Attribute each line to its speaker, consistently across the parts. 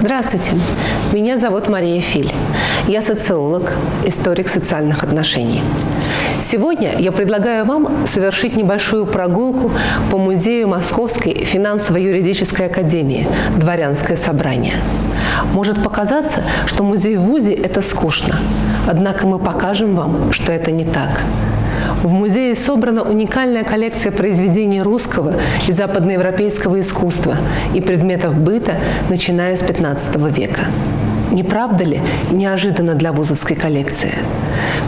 Speaker 1: Здравствуйте, меня зовут Мария Филь. Я социолог, историк социальных отношений. Сегодня я предлагаю вам совершить небольшую прогулку по музею Московской финансово-юридической академии «Дворянское собрание». Может показаться, что музей в ВУЗе – это скучно, однако мы покажем вам, что это не так. В музее собрана уникальная коллекция произведений русского и западноевропейского искусства и предметов быта, начиная с XV века. Не правда ли неожиданно для вузовской коллекции?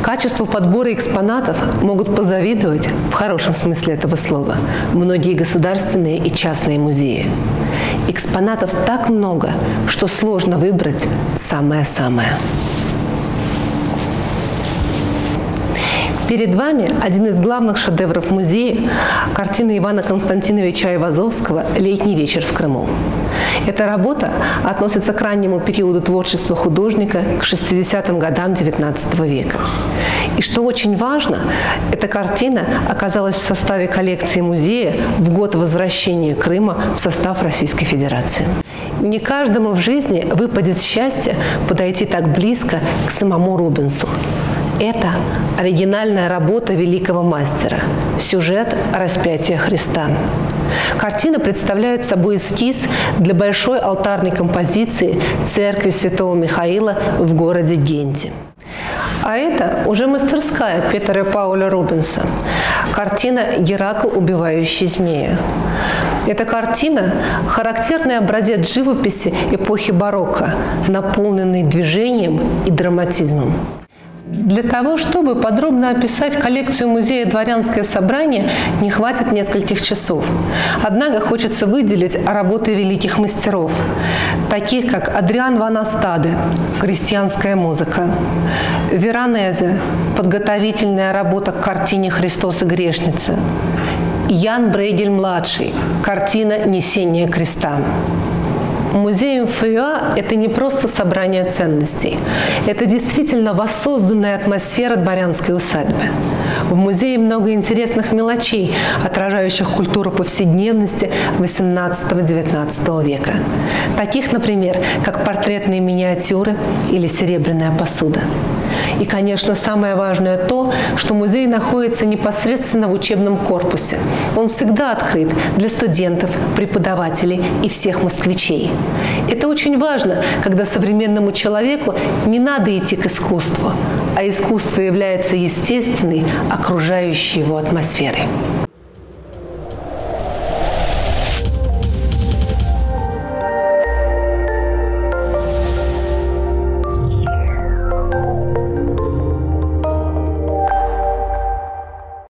Speaker 1: Качеству подбора экспонатов могут позавидовать, в хорошем смысле этого слова, многие государственные и частные музеи. Экспонатов так много, что сложно выбрать самое-самое. Перед вами один из главных шедевров музея – картина Ивана Константиновича Айвазовского «Летний вечер в Крыму». Эта работа относится к раннему периоду творчества художника, к 60-м годам XIX века. И что очень важно, эта картина оказалась в составе коллекции музея в год возвращения Крыма в состав Российской Федерации. Не каждому в жизни выпадет счастье подойти так близко к самому Рубенсу. Это оригинальная работа великого мастера – сюжет распятия Христа. Картина представляет собой эскиз для большой алтарной композиции церкви святого Михаила в городе Генте. А это уже мастерская Петера Пауля Рубенса. Картина «Геракл, убивающий змея». Эта картина – характерный образец живописи эпохи барокко, наполненный движением и драматизмом. Для того, чтобы подробно описать коллекцию музея «Дворянское собрание», не хватит нескольких часов. Однако хочется выделить работы великих мастеров, таких как Адриан Ван Астаде «Крестьянская музыка», Веронезе «Подготовительная работа к картине «Христос и грешница», Ян Брейгель-младший «Картина «Несение креста». Музей МФЮА – это не просто собрание ценностей. Это действительно воссозданная атмосфера дворянской усадьбы. В музее много интересных мелочей, отражающих культуру повседневности XVIII-XIX века. Таких, например, как портретные миниатюры или серебряная посуда. И, конечно, самое важное то, что музей находится непосредственно в учебном корпусе. Он всегда открыт для студентов, преподавателей и всех москвичей. Это очень важно, когда современному человеку не надо идти к искусству, а искусство является естественной, окружающей его атмосферой.